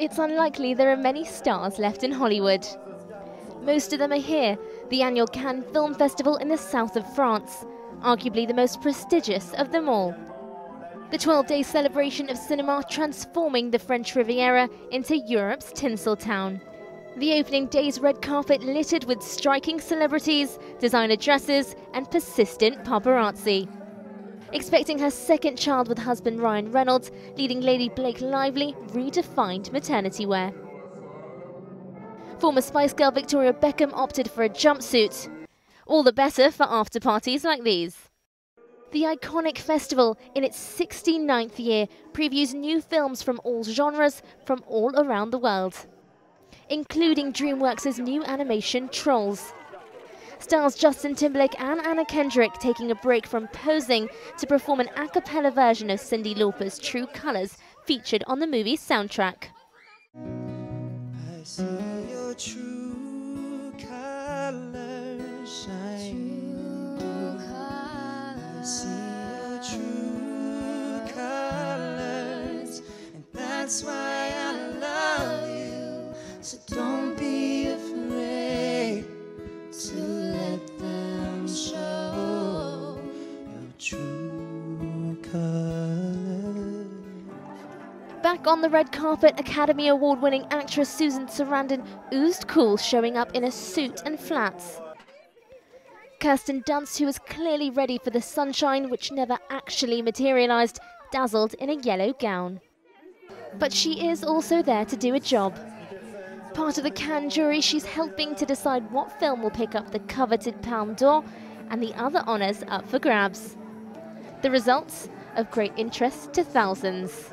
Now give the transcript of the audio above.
It's unlikely there are many stars left in Hollywood. Most of them are here, the annual Cannes Film Festival in the south of France, arguably the most prestigious of them all. The 12 day celebration of cinema transforming the French Riviera into Europe's Tinseltown. The opening day's red carpet littered with striking celebrities, designer dresses, and persistent paparazzi. Expecting her second child with husband Ryan Reynolds, leading Lady Blake Lively redefined maternity wear. Former Spice Girl Victoria Beckham opted for a jumpsuit. All the better for after parties like these. The iconic festival, in its 69th year, previews new films from all genres from all around the world, including DreamWorks' new animation Trolls. Stars Justin Timberlake and Anna Kendrick taking a break from posing to perform an a cappella version of Cyndi Lauper's True Colors featured on the movie's soundtrack. that's why I Back on the red carpet, Academy Award winning actress Susan Sarandon oozed cool showing up in a suit and flats. Kirsten Dunst, who was clearly ready for the sunshine which never actually materialised, dazzled in a yellow gown. But she is also there to do a job. Part of the Cannes jury, she's helping to decide what film will pick up the coveted Palme d'Or and the other honours up for grabs. The results of great interest to thousands.